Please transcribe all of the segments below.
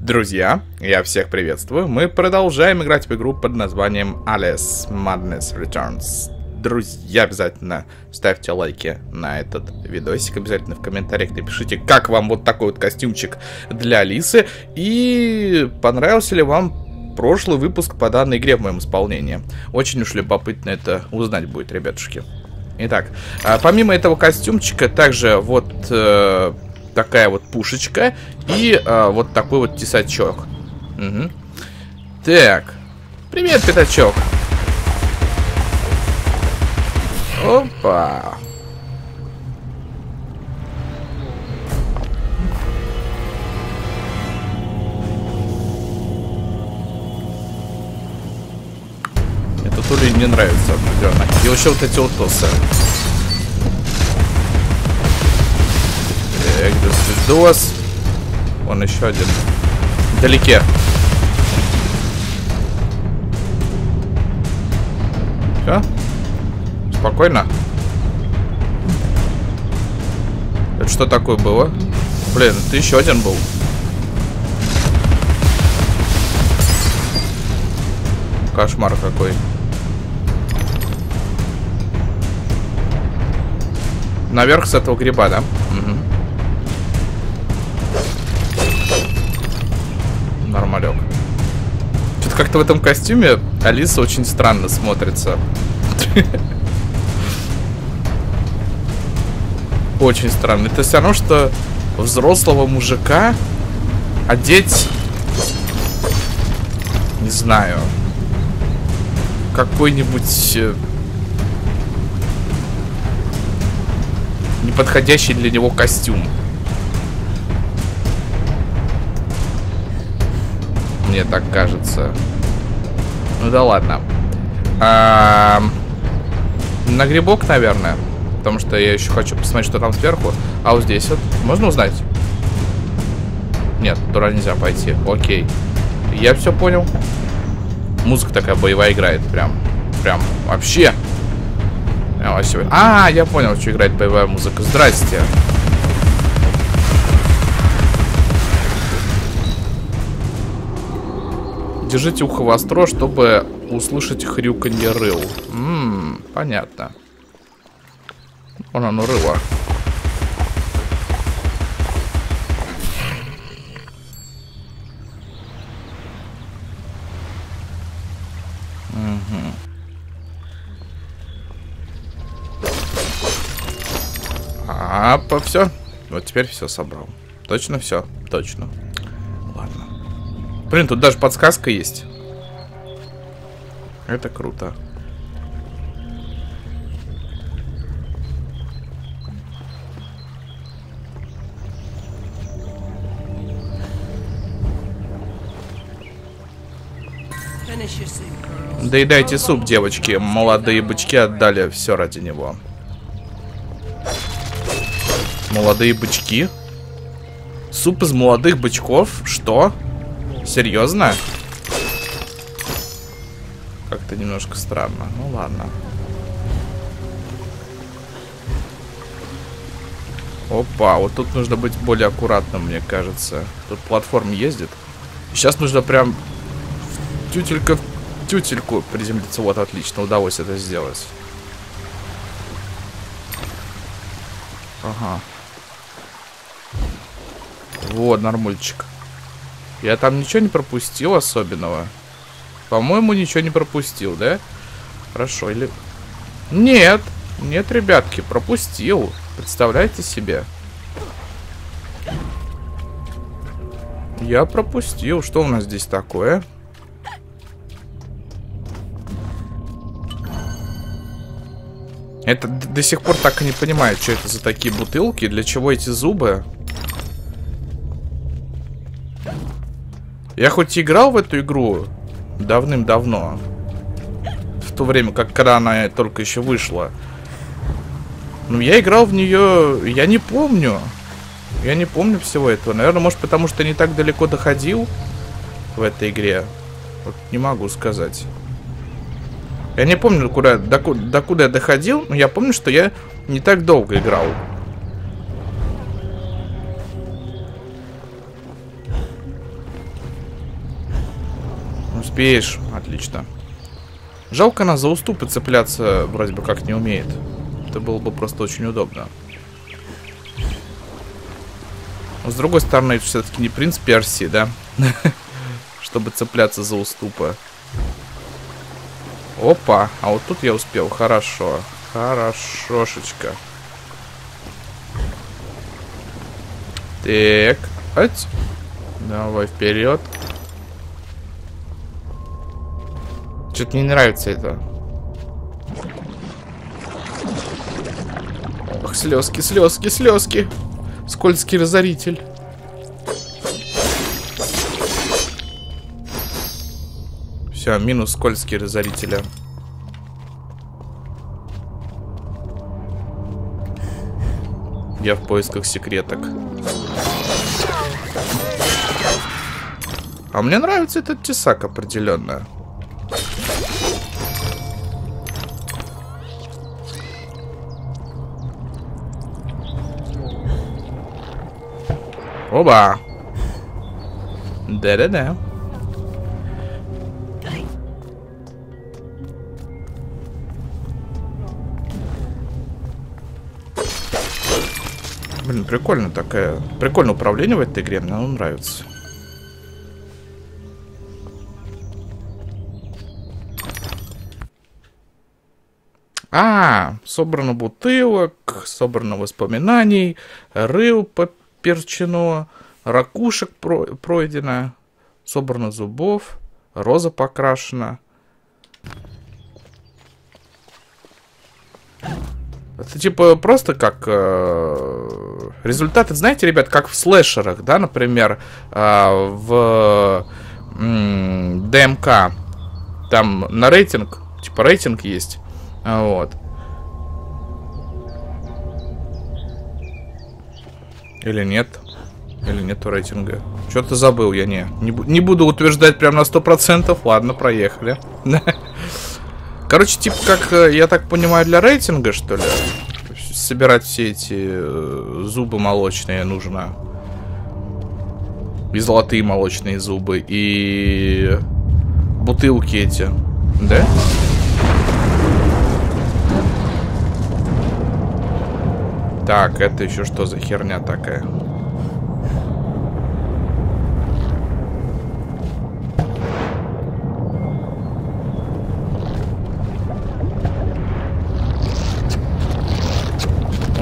Друзья, я всех приветствую. Мы продолжаем играть в игру под названием Alice Madness Returns. Друзья, обязательно ставьте лайки на этот видосик. Обязательно в комментариях напишите, как вам вот такой вот костюмчик для Алисы. И понравился ли вам прошлый выпуск по данной игре в моем исполнении. Очень уж любопытно это узнать будет, ребятушки. Итак, а, помимо этого костюмчика, также вот э, такая вот пушечка и э, вот такой вот тесачок. Угу. Так, привет, пятачок. Опа. Это то ли не нравится определенно. И еще вот эти вот тосы. Так, дос. Вон еще один. Вдалеке. Все? Спокойно? Это что такое было? Блин, это еще один был. Кошмар какой. Наверх с этого гриба, да? Нормалек. Что-то как-то в этом костюме Алиса очень странно смотрится. Очень странно. Это все равно, что взрослого мужика одеть... Не знаю. Какой-нибудь э, неподходящий для него костюм. Мне так кажется. Ну да ладно. А, на грибок, наверное. Потому что я еще хочу посмотреть, что там сверху. А вот здесь вот. Можно узнать? Нет, туда нельзя пойти. Окей. Я все понял. Музыка такая боевая играет. Прям. Прям. Вообще. А, я понял, что играет боевая музыка. Здрасте. Держите ухо востро, чтобы услышать хрюканье рыл. Ммм, понятно. Вон оно рыло. А, по все. Вот теперь все собрал. Точно все? Точно. Блин, тут даже подсказка есть. Это круто. Доедайте суп, девочки. Молодые бычки отдали все ради него. Молодые бычки? Суп из молодых бычков? Что? Серьезно? Как-то немножко странно. Ну ладно. Опа, вот тут нужно быть более аккуратным, мне кажется. Тут платформа ездит. Сейчас нужно прям тютелька в тютельку приземлиться. Вот, отлично, удалось это сделать. Ага. Вот, нормульчик. Я там ничего не пропустил особенного. По-моему, ничего не пропустил, да? Хорошо, или... Нет, нет, ребятки, пропустил. Представляете себе? Я пропустил. Что у нас здесь такое? Это до сих пор так и не понимаю, что это за такие бутылки, для чего эти зубы. Я хоть играл в эту игру давным-давно, в то время, как когда она только еще вышла. Но я играл в нее, я не помню. Я не помню всего этого. Наверное, может, потому что не так далеко доходил в этой игре. Вот не могу сказать. Я не помню, куда, до, до куда я доходил, но я помню, что я не так долго играл. Успеешь. Отлично. Жалко она за уступы цепляться вроде бы как не умеет. Это было бы просто очень удобно. Но с другой стороны, это все-таки не принц Персии, да? Чтобы цепляться за уступы. Опа, а вот тут я успел. Хорошо. Хорошошечка. Так. Давай вперед. Что-то не нравится это. Ох, слезки, слезки, слезки. Скользкий разоритель. Все, минус скользкий разорителя. Я в поисках секреток. А мне нравится этот тесак определенно. Оба. Да-да-да. Блин, прикольно такая. Прикольное управление в этой игре, мне оно нравится. А, собрано бутылок, собрано воспоминаний, рыл поперчено, ракушек про пройдено, собрано зубов, роза покрашена. Это типа просто как э, результаты, знаете, ребят, как в слэшерах, да, например, э, в э, ДМК, там на рейтинг, типа рейтинг есть, вот. Или нет? Или нету рейтинга? Что-то забыл я, не. Не, не буду утверждать прям на 100%. Ладно, проехали. Короче, типа, как, э, я так понимаю, для рейтинга, что ли? Собирать все эти э, зубы молочные нужно. И золотые молочные зубы, и бутылки эти. Да? Так, это еще что за херня такая?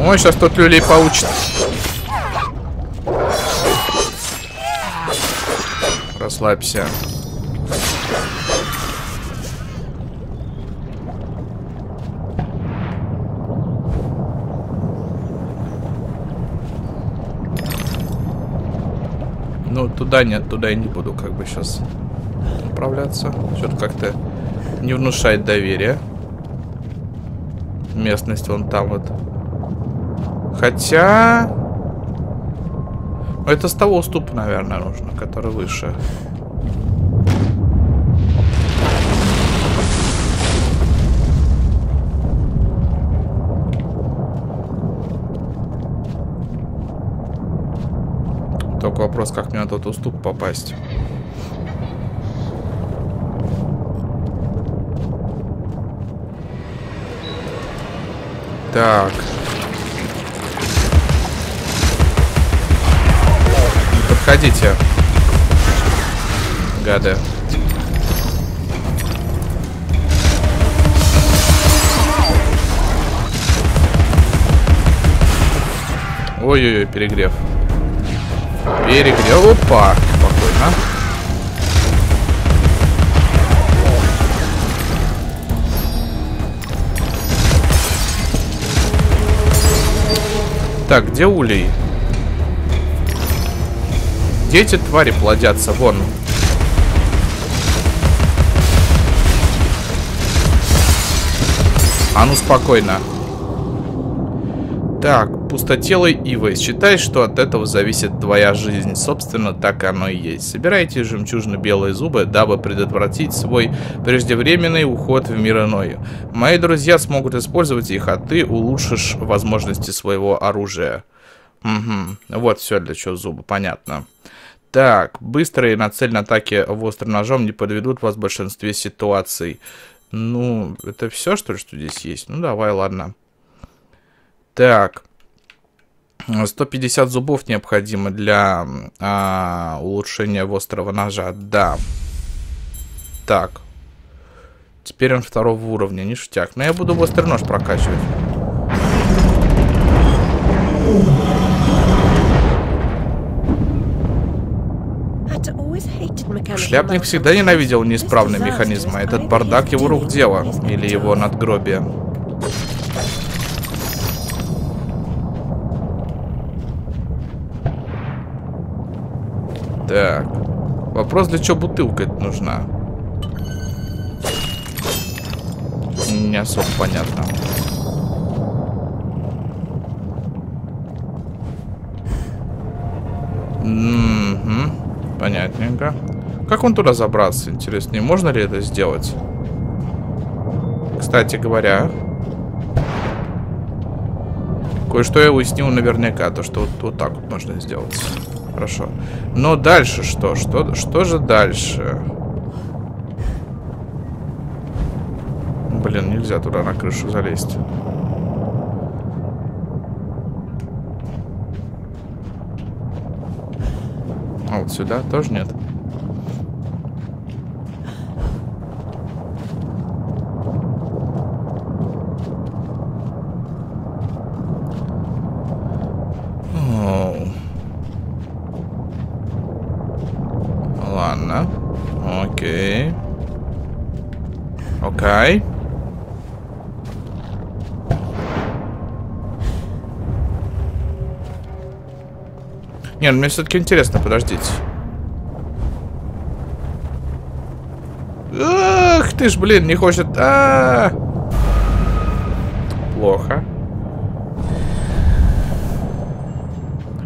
Ой, сейчас тот люлей получит. Расслабься. Ну, туда нет, туда я не буду как бы сейчас управляться. Что-то как-то не внушает доверия. Местность вон там вот. Хотя... Это с того уступа, наверное, нужно, который выше. Только вопрос, как мне на тот уступ попасть. Так. Подходите. Гады. Ой-ой-ой, перегрев. Перегрев. Опа. Спокойно. Так, где улей? Где эти твари плодятся? Вон. А ну спокойно. Так, пустотелый Ивы. Считай, что от этого зависит твоя жизнь. Собственно, так оно и есть. Собирайте жемчужно-белые зубы, дабы предотвратить свой преждевременный уход в мир иной. Мои друзья смогут использовать их, а ты улучшишь возможности своего оружия. Угу. Вот все для чего зубы, понятно. Так, быстрые нацеленные атаки острым ножом не подведут вас в большинстве ситуаций. Ну, это все, что ли, что здесь есть? Ну, давай, ладно. Так. 150 зубов необходимо для а, улучшения острого ножа. Да. Так. Теперь он второго уровня, ништяк. Но я буду острый нож прокачивать. Шляпник всегда ненавидел неисправный механизм, а этот бардак его рук дело, или его надгробие. Так. Вопрос, для чего бутылка это нужна? Не особо понятно. Угу. Понятненько. Как он туда забраться, интересно? Можно ли это сделать? Кстати говоря, кое-что я уяснил наверняка, то что вот, вот так вот можно сделать. Хорошо. Но дальше что? Что, что же дальше? Блин, нельзя туда на крышу залезть. А вот сюда тоже нет. Не, ну мне все-таки интересно, подождите. Ах ты ж, блин, не хочет... А -а -а. Плохо.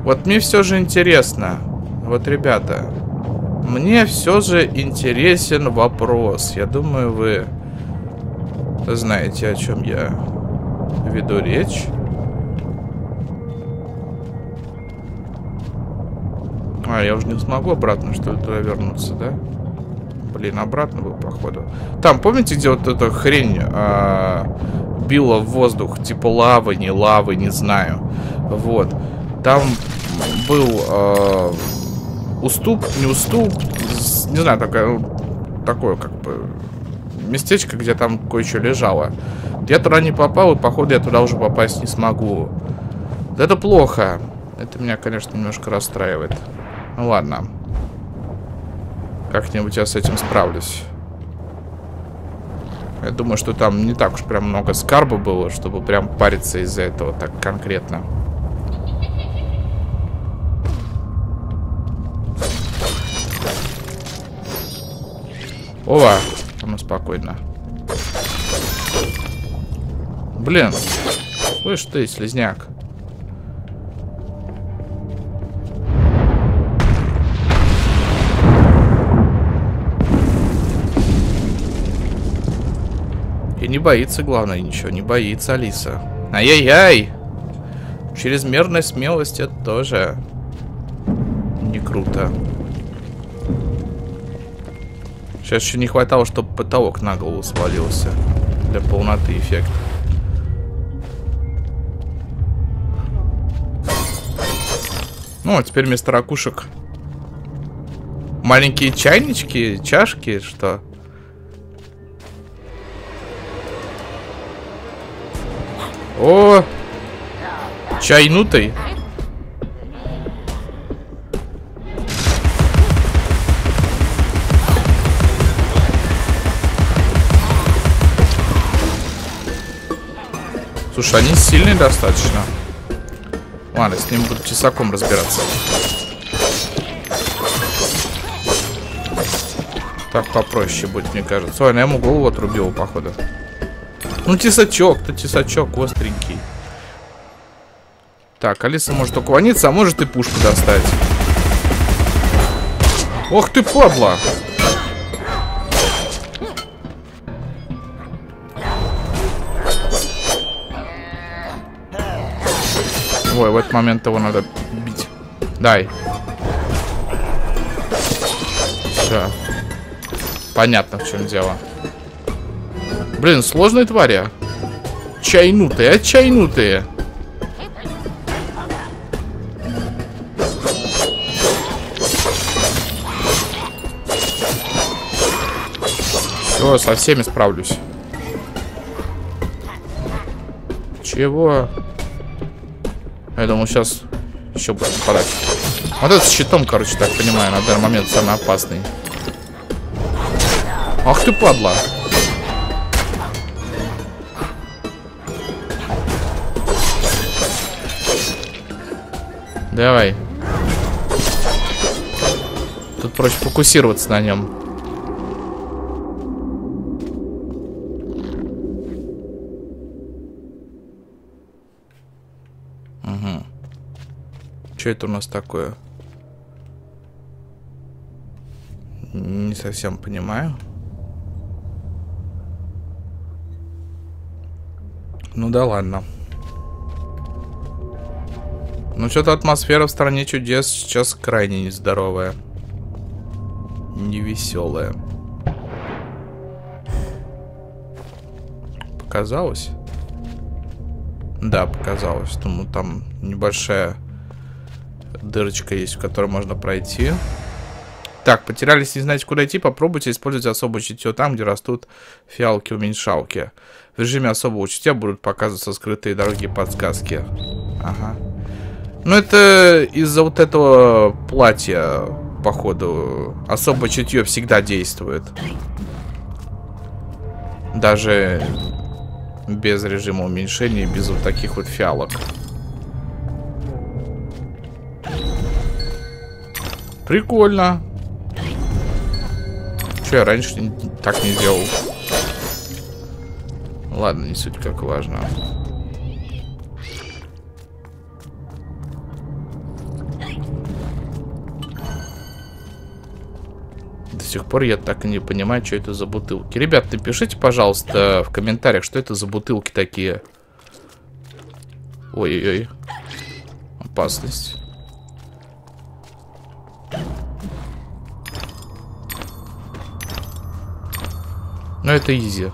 Вот мне все же интересно. Вот, ребята, мне все же интересен вопрос. Я думаю, вы знаете, о чем я веду речь. А, я уже не смогу обратно, что ли, туда вернуться, да? Блин, обратно был, походу. Там, помните, где вот эта хрень а, била в воздух? Типа лавы, не лавы, не знаю. Вот. Там был а, уступ, не уступ, не знаю, такое, такое как бы местечко, где там кое-что лежало. Я туда не попал, и походу я туда уже попасть не смогу. Это плохо. Это меня, конечно, немножко расстраивает. Ну ладно. Как-нибудь я с этим справлюсь. Я думаю, что там не так уж прям много скарба было, чтобы прям париться из-за этого так конкретно. Ова, ну спокойно. Блин, слышь ты, слезняк. Не боится, главное, ничего. Не боится Алиса. Ай-яй-яй! Чрезмерная смелость это тоже не круто. Сейчас еще не хватало, чтобы потолок на голову свалился. Для полноты эффекта. Ну, а теперь вместо ракушек маленькие чайнички, чашки, что? О! Чайнутый. Слушай, они сильные достаточно. Ладно, с ним буду тесаком разбираться. Так попроще будет, мне кажется. Ой, ну я ему голову отрубил, походу. Ну, тесачок-то, тесачок остренький. Так, Алиса может уклониться, а может и пушку достать. Ох ты, падла! Ой, в этот момент его надо бить. Дай. Все. Понятно, в чем дело. Блин, сложные твари. А чайнутые. Все, со всеми справлюсь. Чего? Я думал, сейчас еще будет попадать. Вот этот щитом, короче, так понимаю, на данный момент самый опасный. Ах ты падла. Давай. Тут проще фокусироваться на нем. Что это у нас такое? Не совсем понимаю. Ну да ладно. Ну что-то атмосфера в стране чудес сейчас крайне нездоровая. Невеселая. Показалось? Да, показалось. Думаю, там небольшая дырочка есть, в которой можно пройти. Так, потерялись, не знаете, куда идти, попробуйте использовать особое чутье там, где растут фиалки-уменьшалки. В режиме особого чутья будут показываться скрытые дороги и подсказки. Ага. Ну, это из-за вот этого платья, походу, особое чутье всегда действует. Даже без режима уменьшения, без вот таких вот фиалок. Прикольно. Че я раньше так не делал? Ладно, не суть как важно. До сих пор я так и не понимаю, что это за бутылки. Ребят, напишите, пожалуйста, в комментариях, что это за бутылки такие. Ой-ой-ой. Опасность. Но это изи.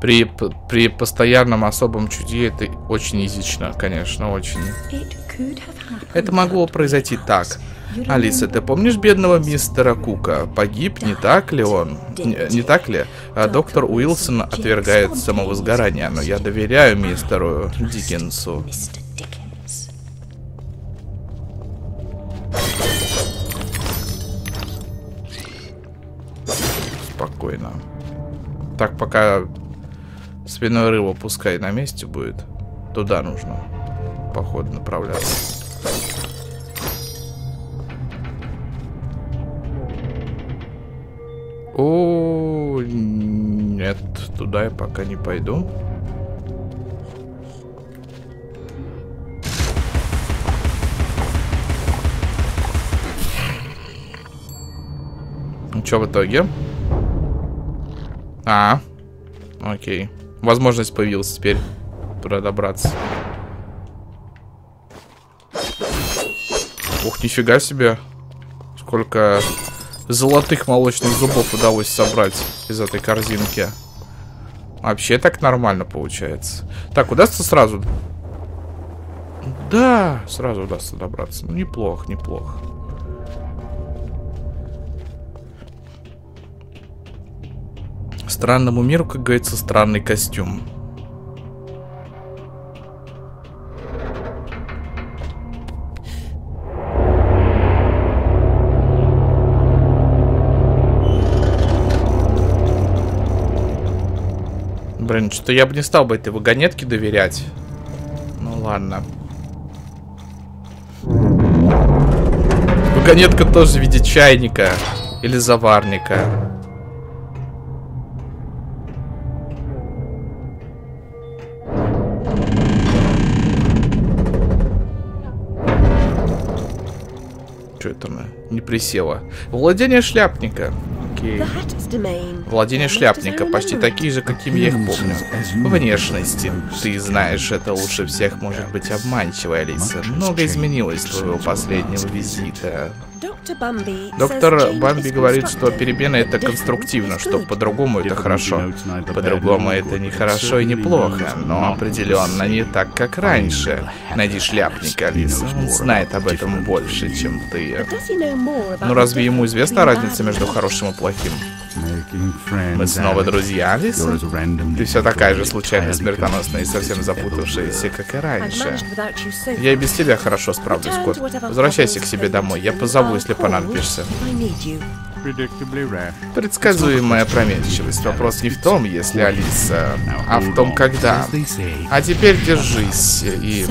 При, при постоянном особом чуде это очень изично, конечно, очень. Это могло произойти так. Алиса, ты помнишь бедного мистера Кука? Погиб, не так ли он? Не, не так ли? А доктор Уилсон отвергает самовозгорание, но я доверяю мистеру Диккенсу. спокойно. Так, пока спиной рыба пускай на месте будет. Туда нужно, походу, направляться. О, нет, туда я пока не пойду. Ну что в итоге? А, окей. Возможность появилась теперь продобраться. Ух, нифига себе. Сколько золотых молочных зубов удалось собрать из этой корзинки. Вообще так нормально получается. Так, удастся сразу? Да, сразу удастся добраться. Ну, неплохо, неплохо. Странному миру, как говорится, странный костюм. Блин, что-то я бы не стал бы этой вагонетке доверять. Ну ладно. Вагонетка тоже в виде чайника или заварника. что это она не присела. Владение шляпника. Окей. Владение шляпника почти такие же, какими я их помню. Внешности. Ты знаешь, это лучше всех может быть обманчиво, Алиса. Много изменилось с твоего последнего визита. Доктор Бамби говорит, что перемена это конструктивно, что по-другому это хорошо. По-другому это не хорошо и не плохо, но определенно не так, как раньше. Найди шляпника, Алиса. Он знает об этом больше, чем ты. Ну разве ему известна разница между хорошим и плохим? Мы снова друзья, Алиса? Ты все такая же случайно смертоносная и совсем запутавшаяся, как и раньше. Я и без тебя хорошо справлюсь, кот. Возвращайся к себе домой. Я позову, если понадобишься. Предсказуемая опрометчивость. Вопрос не в том, если Алиса, а в том, когда. А теперь держись и...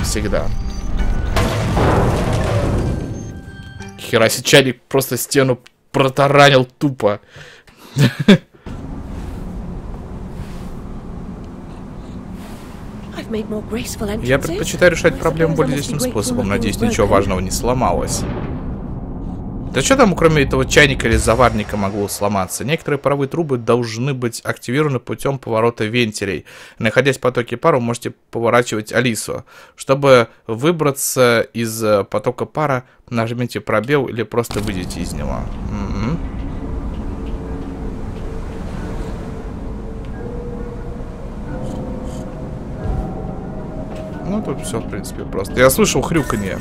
И всегда. Хераси чайник просто стену протаранил тупо. Я предпочитаю решать проблему более личным способом. Надеюсь, ничего важного не сломалось. Да что там, кроме этого чайника или заварника, могло сломаться? Некоторые паровые трубы должны быть активированы путем поворота вентилей. Находясь в потоке пара, вы можете поворачивать Алису. Чтобы выбраться из э, потока пара, нажмите пробел или просто выйдите из него. Угу. Ну, тут все, в принципе, просто. Я слышал хрюканье.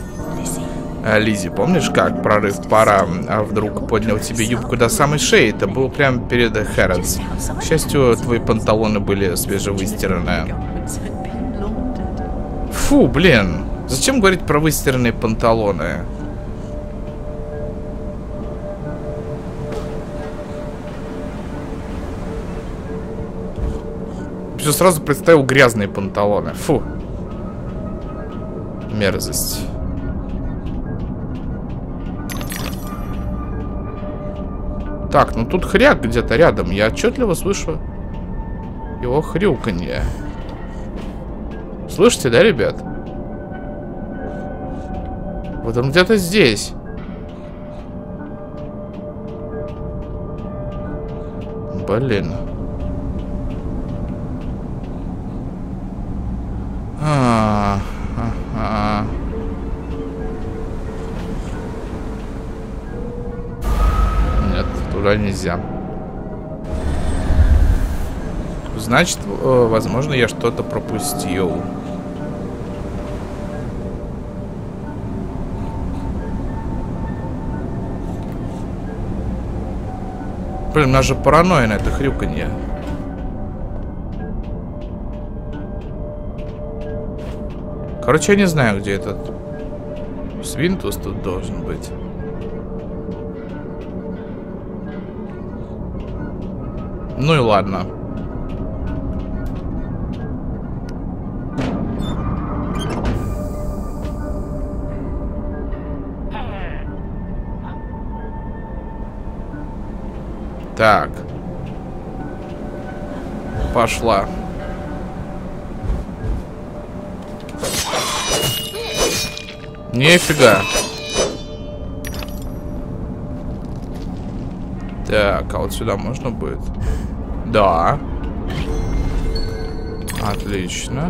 А, Лизи, помнишь, как прорыв пара а вдруг поднял тебе юбку до самой шеи? Это было прямо перед Хэротс. К счастью, твои панталоны были свежевыстиранные. Фу, блин. Зачем говорить про выстиранные панталоны? Все сразу представил грязные панталоны. Фу. Мерзость. Так, ну тут хряк где-то рядом. Я отчетливо слышу его хрюканье. Слышите, да, ребят? Вот он где-то здесь. Блин. А, а, туда нельзя. Значит, э, возможно, я что-то пропустил. Блин, у нас же паранойя на это хрюканье. Короче, я не знаю, где этот свинтус тут должен быть. Ну и ладно. Так. Пошла. Нифига. Так, а вот сюда можно будет? Да. Отлично.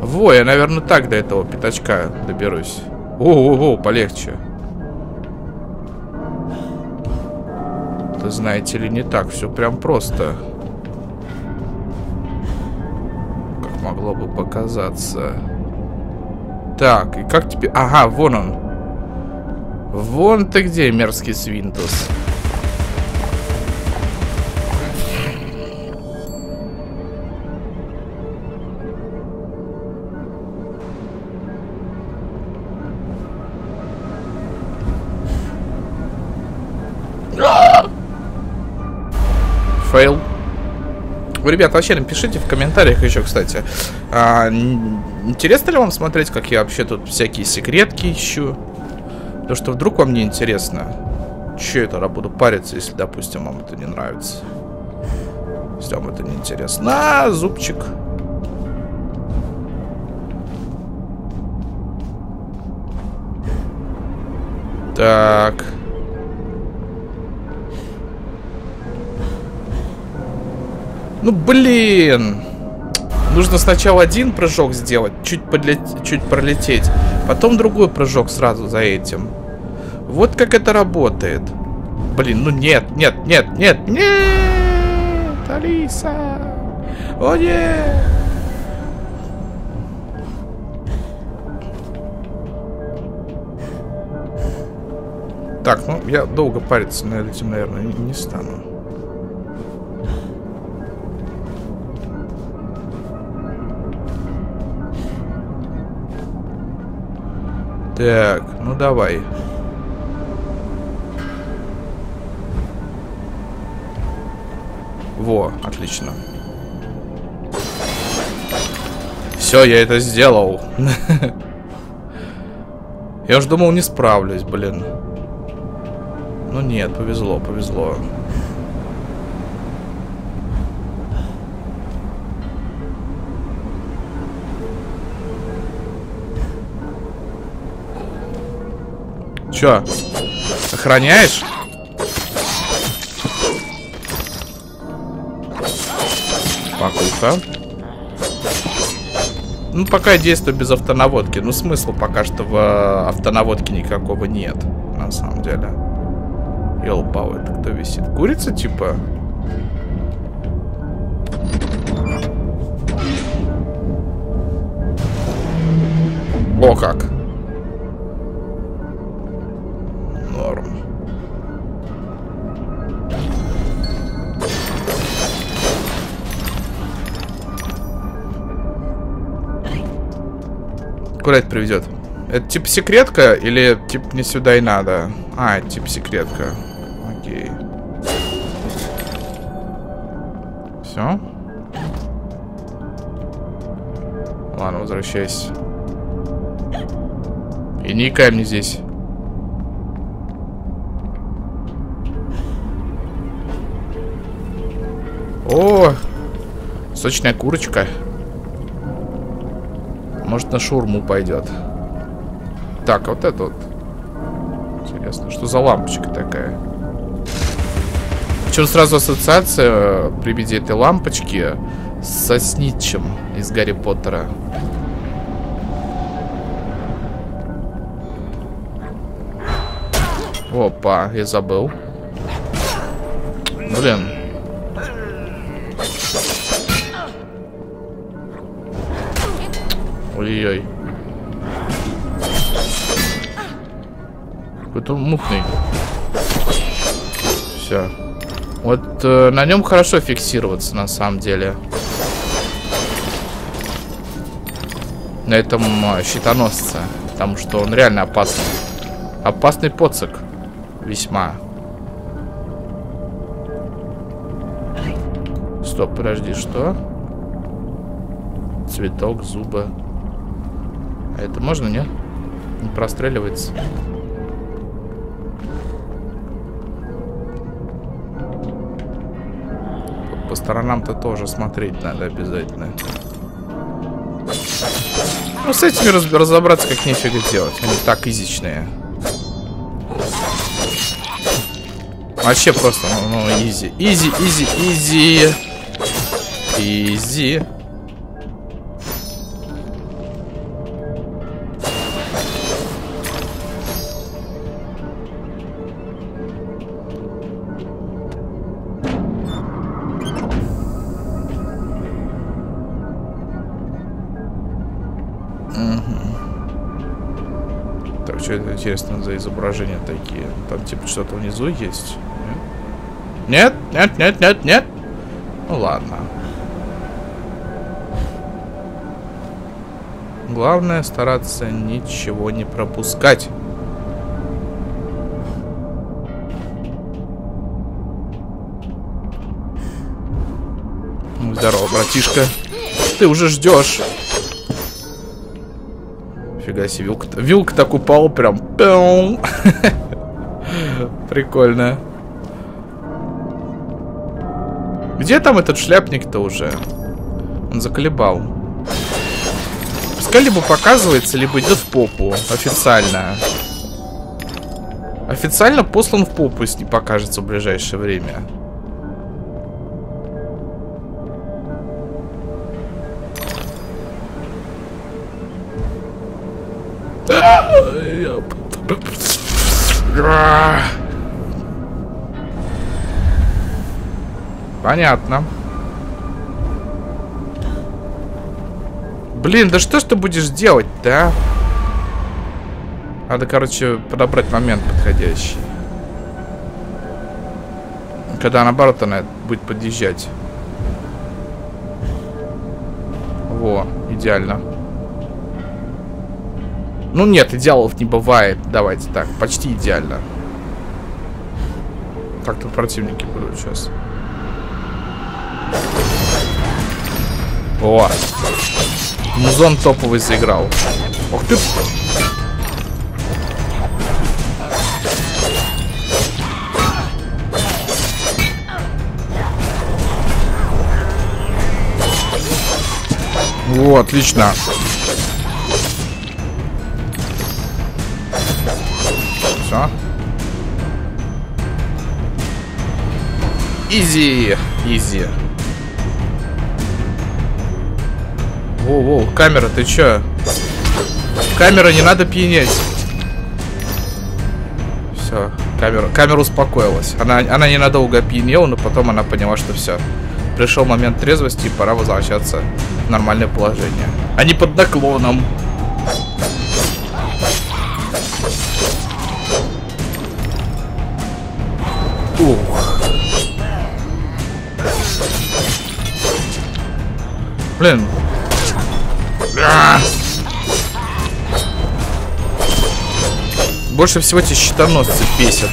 Во, я, наверное, так до этого пятачка доберусь. О-о-о, полегче. Это, знаете ли, не так. Все прям просто. Как могло бы показаться. Так, и как тебе... Ага, вон он. Вон ты где, мерзкий свинтус. Фейл. Вы, ребят, вообще напишите в комментариях еще, кстати. А, интересно ли вам смотреть, как я вообще тут всякие секретки ищу? То, что вдруг вам не интересно. Че это, буду париться, если, допустим, вам это не нравится. Если вам это не интересно. А, зубчик. Так. Ну, блин. Нужно сначала один прыжок сделать, чуть, подлет... чуть пролететь, Потом другой прыжок сразу за этим. Вот как это работает. Блин, ну нет, нет, нет, нет, нет! Алиса! О, нет! Так, ну я долго париться над этим, наверное, не стану. Так, ну давай. Во, отлично. Все, я это сделал. Я уж думал, не справлюсь, блин. Ну нет, повезло, повезло. Чё? Охраняешь? Покуха. Ну, пока действую без автонаводки. Ну, смысла пока что в э, автонаводке никакого нет, на самом деле. Елпау, это кто висит? Курица, типа? О, как. Это приведет? Это типа секретка или типа не сюда и надо? А, это типа секретка. Окей. Все? Ладно, возвращайся. И не икай мне здесь. О, сочная курочка. Может на шурму пойдет. Так, вот это вот. Интересно, что за лампочка такая? Причем сразу ассоциация при виде этой лампочки со Снитчем из Гарри Поттера. Опа, я забыл. Блин. Ой-ой-ой. Какой-то мутный. Все. Вот э, на нем хорошо фиксироваться, на самом деле. На этом э, щитоносце. Потому что он реально опасный. Опасный поцик. Весьма. Стоп, подожди, что? Цветок, зубы. Это можно, нет? Не простреливается. По сторонам-то тоже смотреть надо обязательно. Ну, с этими раз разобраться как нефига делать. Они так изичные. Вообще просто, ну, ну, easy. Easy, easy, easy. Easy. Что интересно за изображения такие? Там типа что-то внизу есть? Нет? Нет, нет, нет, нет. Ну ладно. Главное стараться ничего не пропускать. Здорово, братишка. Ты уже ждешь. Фига себе, вилка, вилка так упал прям. Прикольно. Где там этот шляпник-то уже? Он заколебал. Пускай либо показывается, либо идет в попу. Официально. Официально послан в попу, если не покажется в ближайшее время. Понятно. Блин, да что ж ты будешь делать-то, а? Надо, короче, подобрать момент подходящий. Когда наоборот она будет подъезжать. Во, идеально. Ну нет, идеалов не бывает. Давайте так, почти идеально. Так тут противники будут сейчас. О! Музон топовый заиграл. Ох ты! О, отлично. Все. Изи. Изи. Воу-воу, камера, ты чё? Камера, не надо пьянеть. Все, камера, камера успокоилась. Она, она ненадолго опьянела, но потом она поняла, что все. Пришел момент трезвости, и пора возвращаться в нормальное положение. А не под наклоном. Блин, больше всего эти щитоносцы бесят.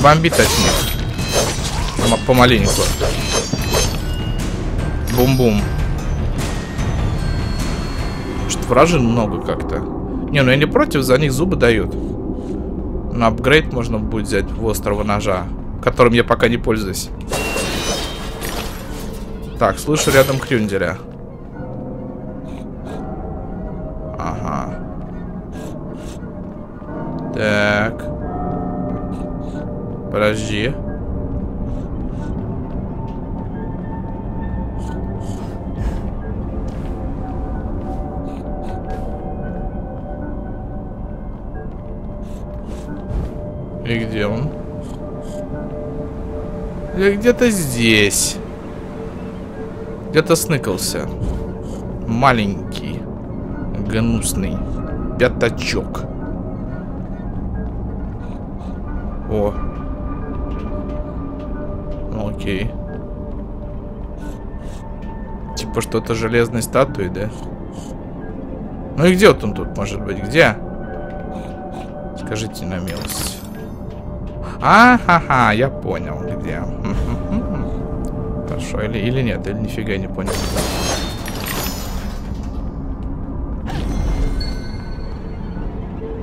Бомбит от них. Помаленьку. Бум-бум. Что вражин много как-то. Не, ну я не против, за них зубы дают. На апгрейд можно будет взять в острого ножа, которым я пока не пользуюсь. Так, слышу рядом Крюнделя. Так. Подожди. И где он? Я где-то здесь. Где-то сныкался. Маленький. Гнусный. Пятачок. О. Ну, окей. Типа что-то железной статуи, да? Ну и где вот он тут может быть? Где? Скажите на милость. А-ха-ха, я понял, где. Хорошо, или, или нет, или нифига не понял.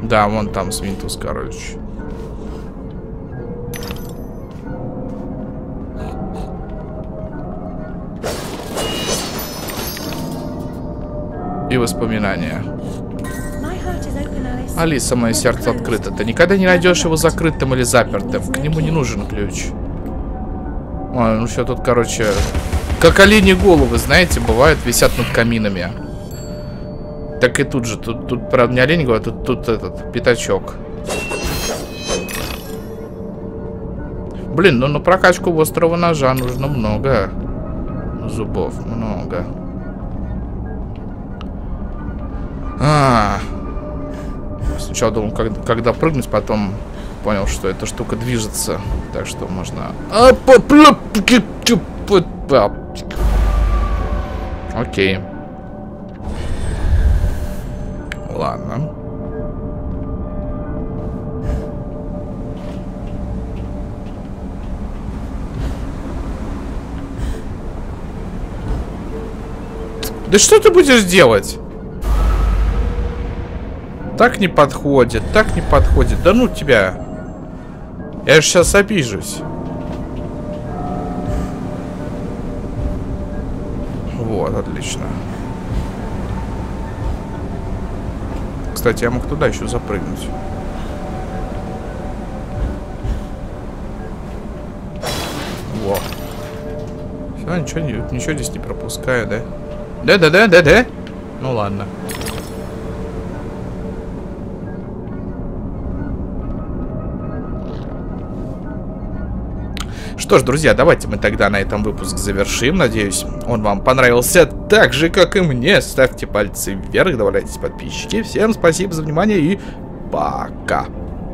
Да, вон там Свинтус, короче. и воспоминания. Алиса, мое сердце открыто. Ты никогда не найдешь его закрытым или запертым. К нему не нужен ключ. Ой, ну что тут, короче... Как олени головы, знаете, бывают, висят над каминами. Так и тут же. Тут, тут правда, не олень голова, тут, тут этот, пятачок. Блин, ну на прокачку острого ножа нужно много зубов. Много. А, Сначала думал, как, когда прыгнуть, потом понял, что эта штука движется. Так что можно... Окей. Ладно. Да что ты будешь делать? Так не подходит, так не подходит. Да ну тебя. Я же сейчас обижусь. Вот, отлично. Кстати, я мог туда еще запрыгнуть. Во. Все, ничего, ничего здесь не пропускаю, да? Да-да-да-да-да. Ну ладно. Что ж, друзья, давайте мы тогда на этом выпуск завершим. Надеюсь, он вам понравился так же, как и мне. Ставьте пальцы вверх, добавляйтесь подписчики. Всем спасибо за внимание и пока.